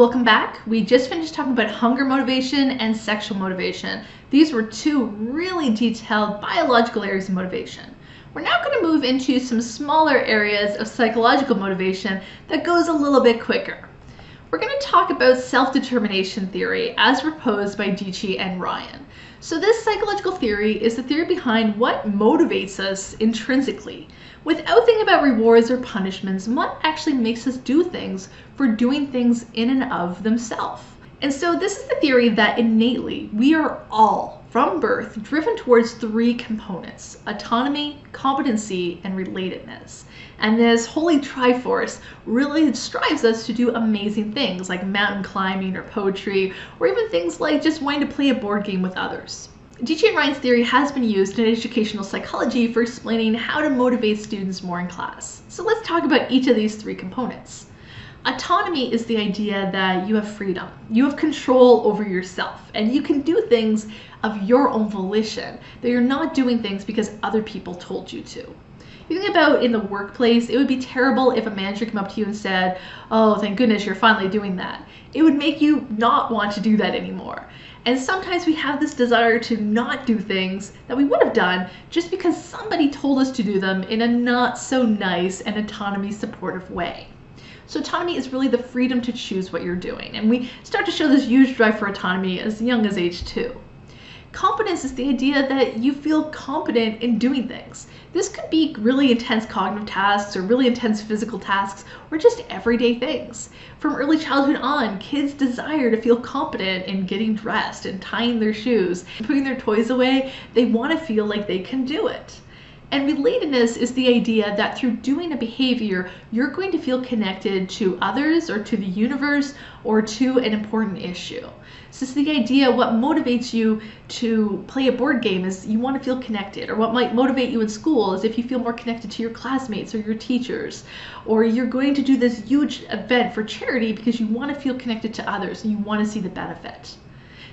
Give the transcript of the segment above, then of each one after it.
Welcome back. We just finished talking about hunger motivation and sexual motivation. These were two really detailed biological areas of motivation. We're now going to move into some smaller areas of psychological motivation that goes a little bit quicker. We're going to talk about self-determination theory as proposed by Deci and Ryan. So this psychological theory is the theory behind what motivates us intrinsically without thinking about rewards or punishments what actually makes us do things for doing things in and of themselves. And so this is the theory that innately we are all from birth driven towards three components autonomy, competency, and relatedness. And this holy triforce really strives us to do amazing things like mountain climbing or poetry, or even things like just wanting to play a board game with others. Deci and Ryan's theory has been used in educational psychology for explaining how to motivate students more in class. So let's talk about each of these three components. Autonomy is the idea that you have freedom, you have control over yourself, and you can do things of your own volition, that you're not doing things because other people told you to you think about in the workplace, it would be terrible if a manager came up to you and said, Oh, thank goodness you're finally doing that. It would make you not want to do that anymore. And sometimes we have this desire to not do things that we would have done just because somebody told us to do them in a not so nice and autonomy supportive way. So autonomy is really the freedom to choose what you're doing. And we start to show this huge drive for autonomy as young as age two. Competence is the idea that you feel competent in doing things. This could be really intense cognitive tasks or really intense physical tasks or just everyday things. From early childhood on, kids desire to feel competent in getting dressed and tying their shoes, putting their toys away. They want to feel like they can do it. And relatedness is the idea that through doing a behavior, you're going to feel connected to others or to the universe or to an important issue. So it's the idea what motivates you to play a board game is you want to feel connected, or what might motivate you in school is if you feel more connected to your classmates or your teachers, or you're going to do this huge event for charity because you want to feel connected to others and you want to see the benefit.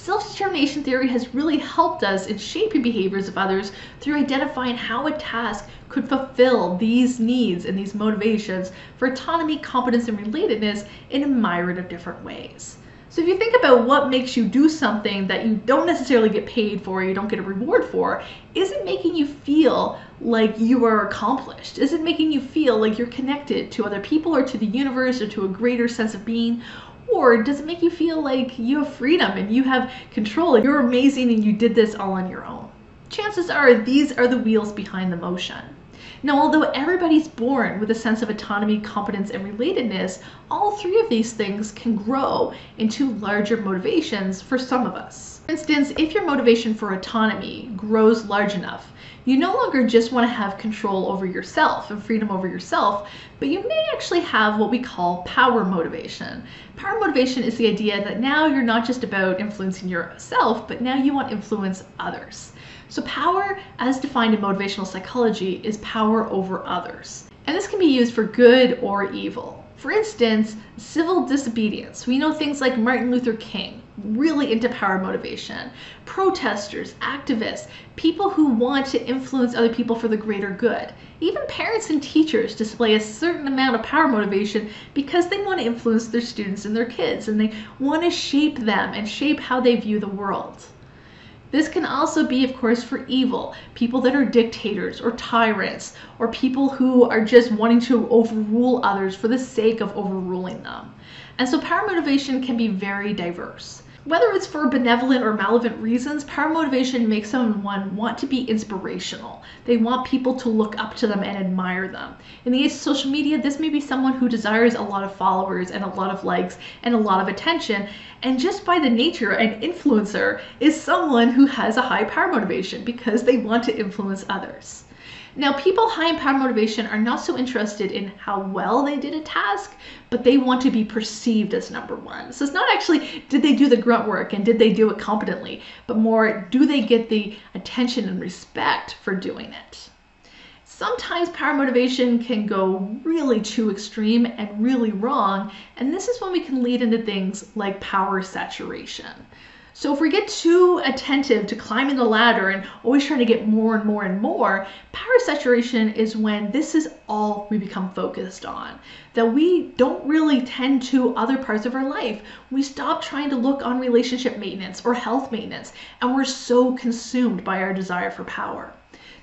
Self-determination theory has really helped us in shaping behaviors of others through identifying how a task could fulfill these needs and these motivations for autonomy, competence, and relatedness in a myriad of different ways. So if you think about what makes you do something that you don't necessarily get paid for, you don't get a reward for, is it making you feel like you are accomplished? Is it making you feel like you're connected to other people or to the universe or to a greater sense of being? Or does it make you feel like you have freedom and you have control and you're amazing and you did this all on your own? Chances are these are the wheels behind the motion. Now, although everybody's born with a sense of autonomy, competence, and relatedness, all three of these things can grow into larger motivations for some of us. For instance, if your motivation for autonomy grows large enough, you no longer just want to have control over yourself and freedom over yourself, but you may actually have what we call power motivation. Power motivation is the idea that now you're not just about influencing yourself, but now you want to influence others. So power, as defined in motivational psychology, is power over others. And this can be used for good or evil. For instance, civil disobedience. We know things like Martin Luther King, really into power motivation. Protesters, activists, people who want to influence other people for the greater good. Even parents and teachers display a certain amount of power motivation because they want to influence their students and their kids and they want to shape them and shape how they view the world. This can also be, of course, for evil, people that are dictators or tyrants, or people who are just wanting to overrule others for the sake of overruling them. And so power motivation can be very diverse. Whether it's for benevolent or malevolent reasons, power motivation makes someone want to be inspirational. They want people to look up to them and admire them. In the age of social media, this may be someone who desires a lot of followers and a lot of likes and a lot of attention. And just by the nature, an influencer is someone who has a high power motivation because they want to influence others. Now, people high in power motivation are not so interested in how well they did a task, but they want to be perceived as number one. So it's not actually did they do the grunt work and did they do it competently, but more do they get the attention and respect for doing it. Sometimes power motivation can go really too extreme and really wrong, and this is when we can lead into things like power saturation. So if we get too attentive to climbing the ladder and always trying to get more and more and more, power saturation is when this is all we become focused on. That we don't really tend to other parts of our life. We stop trying to look on relationship maintenance or health maintenance, and we're so consumed by our desire for power.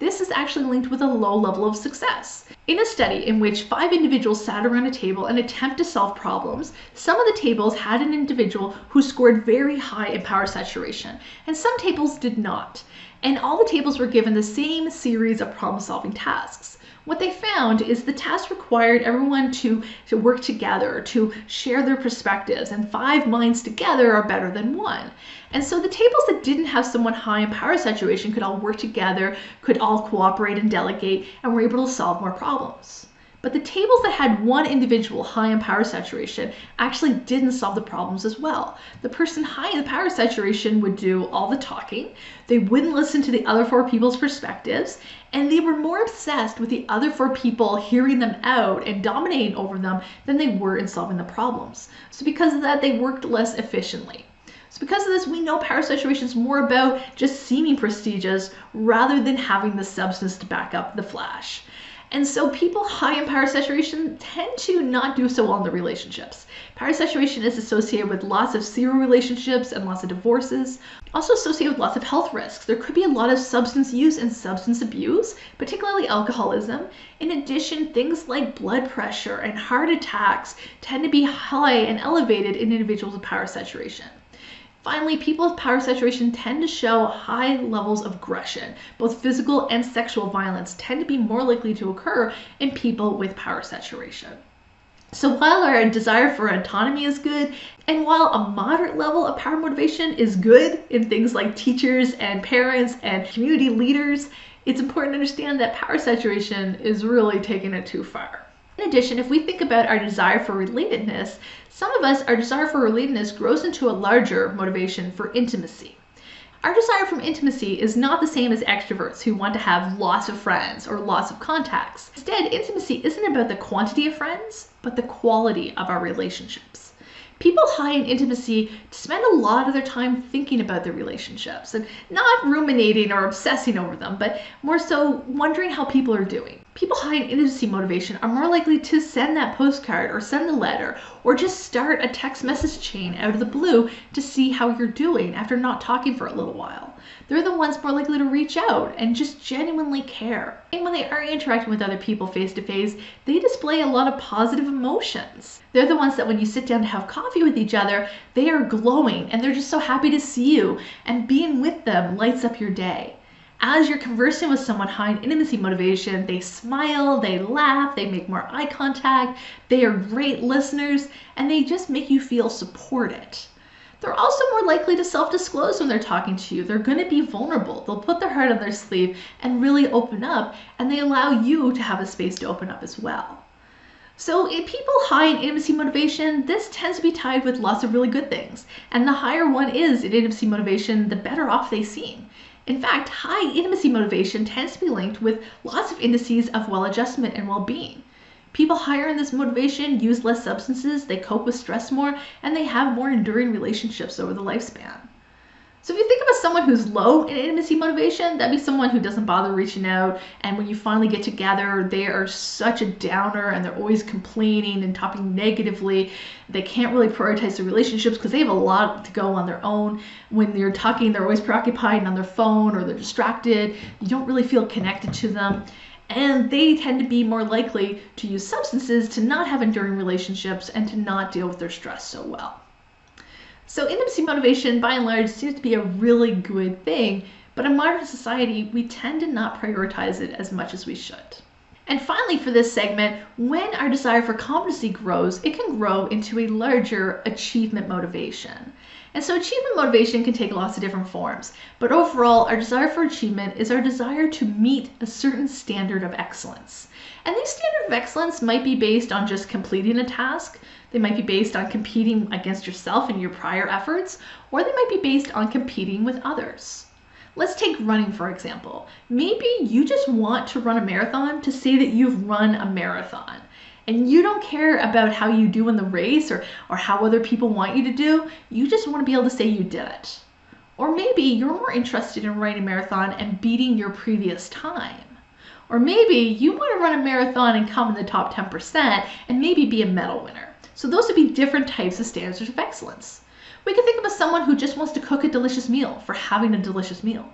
This is actually linked with a low level of success. In a study in which five individuals sat around a table and attempt to solve problems, some of the tables had an individual who scored very high in power saturation, and some tables did not. And all the tables were given the same series of problem solving tasks what they found is the test required everyone to, to work together, to share their perspectives, and five minds together are better than one. And so the tables that didn't have someone high in power saturation could all work together, could all cooperate and delegate, and were able to solve more problems. But the tables that had one individual high in power saturation actually didn't solve the problems as well. The person high in the power saturation would do all the talking, they wouldn't listen to the other four people's perspectives, and they were more obsessed with the other four people hearing them out and dominating over them than they were in solving the problems. So because of that, they worked less efficiently. So because of this, we know power saturation is more about just seeming prestigious rather than having the substance to back up the flash. And so people high in power saturation tend to not do so well in their relationships. Power saturation is associated with lots of serial relationships and lots of divorces, also associated with lots of health risks. There could be a lot of substance use and substance abuse, particularly alcoholism. In addition, things like blood pressure and heart attacks tend to be high and elevated in individuals with power saturation. Finally, people with power saturation tend to show high levels of aggression. Both physical and sexual violence tend to be more likely to occur in people with power saturation. So while our desire for autonomy is good, and while a moderate level of power motivation is good in things like teachers and parents and community leaders, it's important to understand that power saturation is really taking it too far. In addition, if we think about our desire for relatedness, some of us, our desire for relatedness grows into a larger motivation for intimacy. Our desire for intimacy is not the same as extroverts who want to have lots of friends or lots of contacts. Instead, intimacy isn't about the quantity of friends, but the quality of our relationships people high in intimacy spend a lot of their time thinking about their relationships and not ruminating or obsessing over them, but more so wondering how people are doing. People high in intimacy motivation are more likely to send that postcard or send the letter or just start a text message chain out of the blue to see how you're doing after not talking for a little while. They're the ones more likely to reach out and just genuinely care. And when they are interacting with other people face to face, they display a lot of positive emotions. They're the ones that when you sit down to have coffee with each other, they are glowing and they're just so happy to see you, and being with them lights up your day. As you're conversing with someone high in intimacy motivation, they smile, they laugh, they make more eye contact, they are great listeners, and they just make you feel supported. They're also more likely to self disclose when they're talking to you. They're going to be vulnerable. They'll put their heart on their sleeve and really open up, and they allow you to have a space to open up as well. So, in people high in intimacy motivation, this tends to be tied with lots of really good things. And the higher one is in intimacy motivation, the better off they seem. In fact, high intimacy motivation tends to be linked with lots of indices of well adjustment and well being. People higher in this motivation use less substances, they cope with stress more, and they have more enduring relationships over the lifespan. So if you think of someone who's low in intimacy motivation, that'd be someone who doesn't bother reaching out. And when you finally get together, they are such a downer and they're always complaining and talking negatively. They can't really prioritize their relationships because they have a lot to go on their own. When they're talking, they're always preoccupied and on their phone or they're distracted. You don't really feel connected to them and they tend to be more likely to use substances to not have enduring relationships and to not deal with their stress so well. So, intimacy motivation, by and large, seems to be a really good thing, but in modern society, we tend to not prioritize it as much as we should. And finally, for this segment, when our desire for competency grows, it can grow into a larger achievement motivation. And so achievement motivation can take lots of different forms, but overall, our desire for achievement is our desire to meet a certain standard of excellence. And these standards of excellence might be based on just completing a task, they might be based on competing against yourself and your prior efforts, or they might be based on competing with others. Let's take running for example. Maybe you just want to run a marathon to say that you've run a marathon and you don't care about how you do in the race or, or how other people want you to do, you just want to be able to say you did it. Or maybe you're more interested in running a marathon and beating your previous time. Or maybe you want to run a marathon and come in the top 10% and maybe be a medal winner. So those would be different types of standards of excellence. We can think of someone who just wants to cook a delicious meal for having a delicious meal.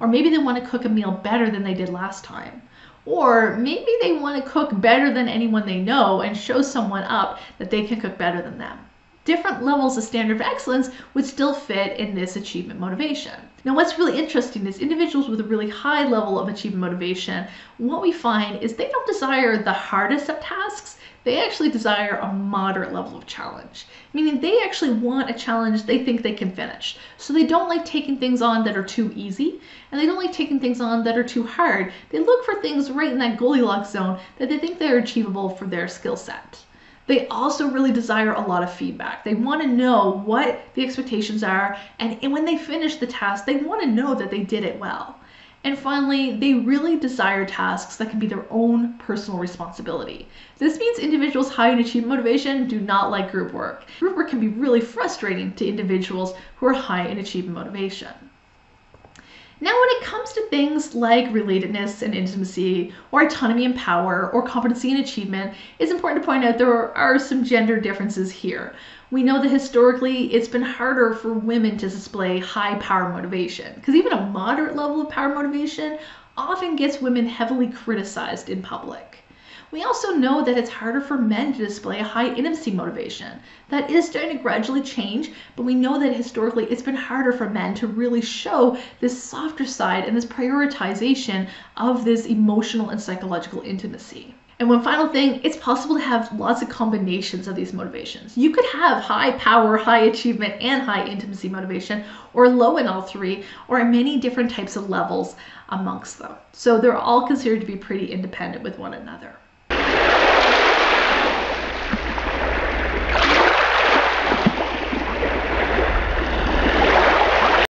Or maybe they want to cook a meal better than they did last time. Or maybe they want to cook better than anyone they know and show someone up that they can cook better than them. Different levels of standard of excellence would still fit in this achievement motivation. Now, what's really interesting is individuals with a really high level of achievement motivation, what we find is they don't desire the hardest of tasks, they actually desire a moderate level of challenge, meaning they actually want a challenge they think they can finish. So they don't like taking things on that are too easy, and they don't like taking things on that are too hard. They look for things right in that Goldilocks zone that they think they're achievable for their skill set. They also really desire a lot of feedback. They want to know what the expectations are, and, when they finish the task, they want to know that they did it well. And finally, they really desire tasks that can be their own personal responsibility. This means individuals high in achievement motivation do not like group work. Group work can be really frustrating to individuals who are high in achievement motivation. Now, when it comes to things like relatedness and intimacy, or autonomy and power, or competency and achievement, it's important to point out there are some gender differences here. We know that historically it's been harder for women to display high power motivation, because even a moderate level of power motivation often gets women heavily criticized in public. We also know that it's harder for men to display a high intimacy motivation. That is starting to gradually change, but we know that historically it's been harder for men to really show this softer side and this prioritization of this emotional and psychological intimacy. And one final thing, it's possible to have lots of combinations of these motivations. You could have high power, high achievement, and high intimacy motivation, or low in all three, or many different types of levels amongst them. So they're all considered to be pretty independent with one another.